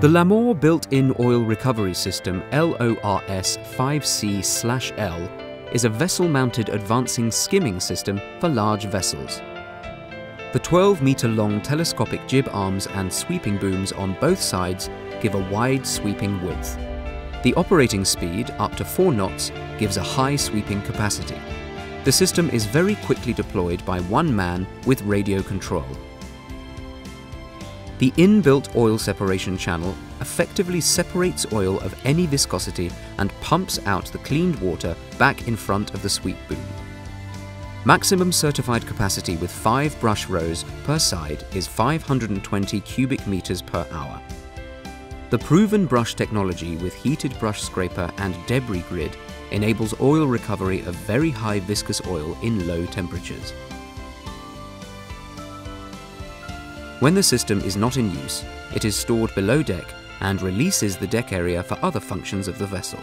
The Lamor built-in oil recovery system LORS 5C/L is a vessel-mounted advancing skimming system for large vessels. The 12-metre-long telescopic jib arms and sweeping booms on both sides give a wide sweeping width. The operating speed, up to 4 knots, gives a high sweeping capacity. The system is very quickly deployed by one man with radio control. The inbuilt oil separation channel effectively separates oil of any viscosity and pumps out the cleaned water back in front of the sweep boom. Maximum certified capacity with 5 brush rows per side is 520 cubic meters per hour. The proven brush technology with heated brush scraper and debris grid enables oil recovery of very high viscous oil in low temperatures. When the system is not in use, it is stored below deck and releases the deck area for other functions of the vessel.